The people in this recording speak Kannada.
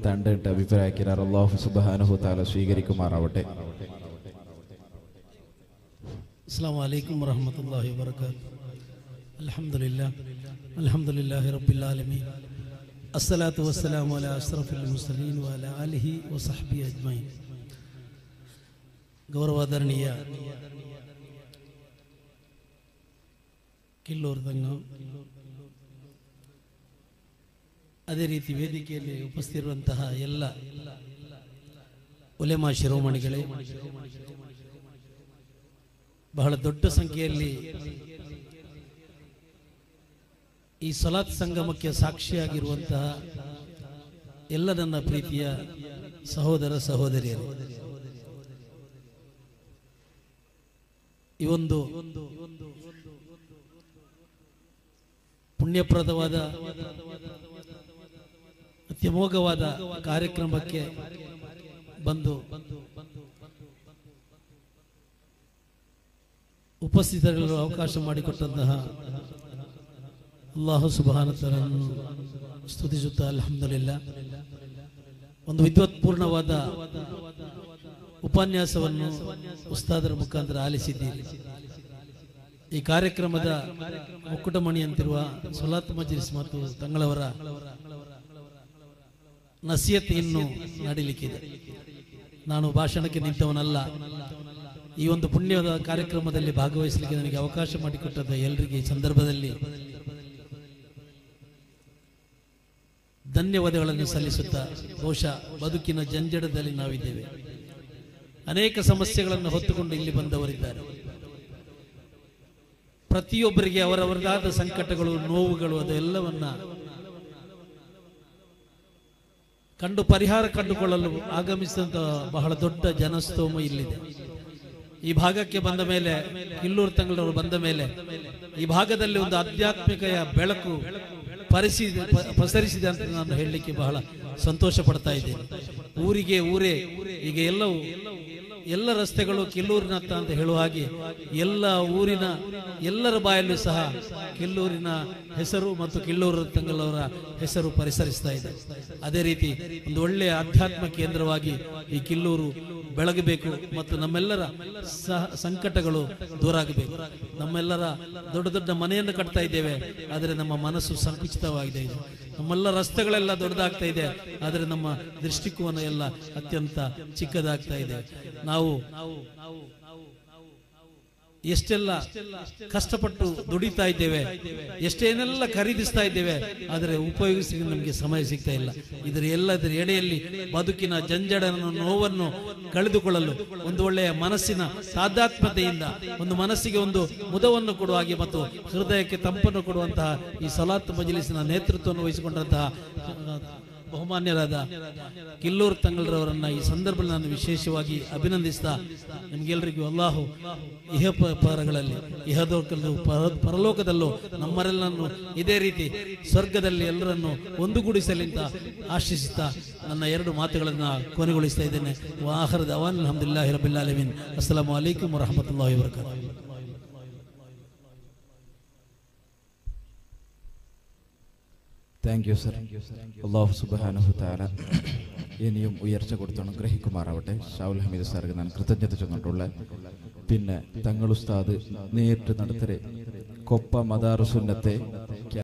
تندر تبيبرا كيرار الله سبحانه وتعالى سويكريكم أراوته. السلام عليكم ورحمة الله وبركاته. الحمد لله الحمد لله رب العالمين. الصلاة والسلام على أشرف المرسلين കില്ലൂർ തങ്ങ ಅದೇ ರೀತಿ ವೇದಿಕೆಯಲ್ಲಿ ಉಪಸ್ಥಿತಿರುವಂತಹ ಎಲ್ಲ ಉಲೆಮಾ ಶಿರೋಮಣಿಗಳೇ, ಬಹಳ ದೊಡ್ಡ ಸಂಖ್ಯೆಯಲ್ಲಿ ಈ ಸಲಾತ್ ಸಂಗಮಕ್ಕೆ ಸಾಕ್ಷಿಯಾಗಿರುವಂತಹ ಎಲ್ಲ ನನ್ನ ಪ್ರೀತಿಯ ಸಹೋದರ ಸಹೋದರಿಯರು. ಈ ಒಂದು ಪುಣ್ಯಪ್ರದವಾದ ಅತ್ಯಮೋಘವಾದ ಕಾರ್ಯಕ್ರಮಕ್ಕೆ ಬಂದು ಉಪಸ್ಥಿತರಿರಲು ಅವಕಾಶ ಮಾಡಿಕೊಟ್ಟಂತಹ ಅಲ್ಲಾಹು ಸುಬಾನತರನ್ನು ಸ್ತುತಿಸುತ್ತಾ, ಅಲ್ಹಮ್ದುಲಿಲ್ಲ. ಒಂದು ವಿದ್ವತ್ಪೂರ್ಣವಾದ ಉಪನ್ಯಾಸವನ್ನು ಉಸ್ತಾದರ ಮುಖಾಂತರ ಆಲಿಸಿದ್ದೀರಿ. ಈ ಕಾರ್ಯಕ್ರಮದ ಮುಕ್ಕುಟಮಣಿಯಂತಿರುವ ಸುಲಾತ್ ಮಜ್ಲಿಸ್ ಮತ್ತು ತಂಗಳವರ ನಸಿಯತ್ ಇನ್ನು ನಡೀಲಿಕ್ಕಿದೆ. ನಾನು ಭಾಷಣಕ್ಕೆ ನಿಂತವನಲ್ಲ. ಈ ಒಂದು ಪುಣ್ಯದ ಕಾರ್ಯಕ್ರಮದಲ್ಲಿ ಭಾಗವಹಿಸಲಿಕ್ಕೆ ನನಗೆ ಅವಕಾಶ ಮಾಡಿಕೊಟ್ಟದ ಎಲ್ಲರಿಗೆ ಈ ಸಂದರ್ಭದಲ್ಲಿ ಧನ್ಯವಾದಗಳನ್ನು ಸಲ್ಲಿಸುತ್ತಾ ಬಹುಶಃ ಬದುಕಿನ ಜಂಜಡದಲ್ಲಿ ನಾವಿದ್ದೇವೆ. ಅನೇಕ ಸಮಸ್ಯೆಗಳನ್ನು ಹೊತ್ತುಕೊಂಡು ಇಲ್ಲಿ ಬಂದವರಿದ್ದಾರೆ. ಪ್ರತಿಯೊಬ್ಬರಿಗೆ ಅವರವರದಾದ ಸಂಕಟಗಳು, ನೋವುಗಳು, ಅದೆಲ್ಲವನ್ನ ಕಂಡು ಪರಿಹಾರ ಕಂಡುಕೊಳ್ಳಲು ಆಗಮಿಸಿದಂತಹ ಬಹಳ ದೊಡ್ಡ ಜನಸ್ತೋಮ ಇಲ್ಲಿದೆ. ಈ ಭಾಗಕ್ಕೆ ಬಂದ ಮೇಲೆ ಇಲ್ಲೂರು ತಂಗಳವರು ಬಂದ ಮೇಲೆ, ಈ ಭಾಗದಲ್ಲಿ ಒಂದು ಆಧ್ಯಾತ್ಮಿಕ ಬೆಳಕು ಪರಿಸಿ ಪಸರಿಸಿದೆ ಅಂತ ನಾನು ಹೇಳಲಿಕ್ಕೆ ಬಹಳ ಸಂತೋಷ ಪಡ್ತಾ ಇದ್ದೇನೆ. ಊರಿಗೆ ಊರೇ, ಈಗ ಎಲ್ಲವೂ ಎಲ್ಲ ರಸ್ತೆಗಳು ಕಿಲ್ಲೂರಿನತ್ತ ಅಂತ ಹೇಳುವ ಹಾಗೆ ಎಲ್ಲ ಊರಿನ ಎಲ್ಲರ ಬಾಯಲ್ಲೂ ಸಹ ಕಿಲ್ಲೂರಿನ ಹೆಸರು ಮತ್ತು ಕಿಲ್ಲೂರು ತಂಗಲವರ ಹೆಸರು ಪರಿಸರಿಸ್ತಾ ಇದೆ. ಅದೇ ರೀತಿ ಒಂದು ಒಳ್ಳೆಯ ಆಧ್ಯಾತ್ಮ ಕೇಂದ್ರವಾಗಿ ಈ ಕಿಲ್ಲೂರು ಬೆಳಗಬೇಕು ಮತ್ತು ನಮ್ಮೆಲ್ಲರ ಸಹ ಸಂಕಟಗಳು ದೂರ ಆಗಬೇಕು. ನಮ್ಮೆಲ್ಲರ ದೊಡ್ಡ ದೊಡ್ಡ ಮನೆಯನ್ನು ಕಟ್ತಾ ಇದ್ದೇವೆ, ಆದರೆ ನಮ್ಮ ಮನಸ್ಸು ಸಂಕುಚಿತವಾಗಿದೆ ಇದು. ನಮ್ಮೆಲ್ಲ ರಸ್ತೆಗಳೆಲ್ಲ ದೊಡ್ಡದಾಗ್ತಾ ಇದೆ ಆದರೆ ನಮ್ಮ ದೃಷ್ಟಿಕೋನ ಎಲ್ಲ ಅತ್ಯಂತ ಚಿಕ್ಕದಾಗ್ತಾ ಇದೆ. ನಾವು ಎಷ್ಟೆಲ್ಲ ಕಷ್ಟಪಟ್ಟು ದುಡಿತಾ ಇದ್ದೇವೆ ಎಷ್ಟೇನೆಲ್ಲ ಖರೀದಿಸ್ತಾ ಇದ್ದೇವೆ, ಆದರೆ ಉಪಯೋಗಿಸಲಿಕ್ಕೆ ನಮಗೆ ಸಮಯ ಸಿಗ್ತಾ ಇಲ್ಲ. ಇದರ ಎಲ್ಲದರ ಎಡೆಯಲ್ಲಿ ಬದುಕಿನ ಜಂಜಡನ ನೋವನ್ನು ಕಳೆದುಕೊಳ್ಳಲು ಒಂದು ಒಳ್ಳೆಯ ಮನಸ್ಸಿನ ಸಾಧಾತ್ಮತೆಯಿಂದ ಒಂದು ಮನಸ್ಸಿಗೆ ಒಂದು ಮುದವನ್ನು ಕೊಡುವ ಹಾಗೆ ಮತ್ತು ಹೃದಯಕ್ಕೆ ತಂಪನ್ನು ಕೊಡುವಂತಹ ಈ ಸಲಾತ್ ಮಜಲಿಸಿನ ನೇತೃತ್ವವನ್ನು ವಹಿಸಿಕೊಂಡಂತಹ ಬಹುಮಾನ್ಯರಾದ ಕಿಲ್ಲೂರ್ ತಂಗಳರವರನ್ನ ಈ ಸಂದರ್ಭದಲ್ಲಿ ನಾನು ವಿಶೇಷವಾಗಿ ಅಭಿನಂದಿಸ್ತಾ ನಿಮ್ಗೆಲ್ರಿಗೂ ಅಲ್ಲಾಹು ಇಹ ಪರಗಳಲ್ಲಿ ಇಹದೋಕಲ್ಲೂ ಪರ- ಪರಲೋಕದಲ್ಲೂ ನಮ್ಮರೆಲ್ಲರನ್ನು ಇದೇ ರೀತಿ ಸ್ವರ್ಗದಲ್ಲಿ ಎಲ್ಲರನ್ನು ಒಂದುಗೂಡಿಸಲಿಂತ ಆಶಿಸುತ್ತಾ ನನ್ನ ಎರಡು ಮಾತುಗಳನ್ನು ಕೊನೆಗೊಳಿಸ್ತಾ ಇದ್ದೇನೆ. ವಾಹರದ ಅವಾನ್ ಹಿರಬಿಲ್ಲಾ ರಬಿಲ್ಲಾಲಮೀನ್ ಅಸ್ಸಲಾಮು ಅಲೈಕುಮ್ ವರಹಮತುಲ್ಲಾಹಿ ವಬರಕಾತು താങ്ക് യു സർ അള്ളാഹു സുബാനഹു താല ഇനിയും ഉയർച്ച കൊടുത്ത് അനുഗ്രഹിക്കുമാറാവട്ടെ. ഷാവുൽ ഹമീദ് സാർക്ക് ഞാൻ കൃതജ്ഞത ചെന്നിട്ടുള്ള പിന്നെ തങ്ങൾ ഉസ്താദ് നേരിട്ട് നടത്തരെ കൊപ്പ മദാറുസുന്നത്തെ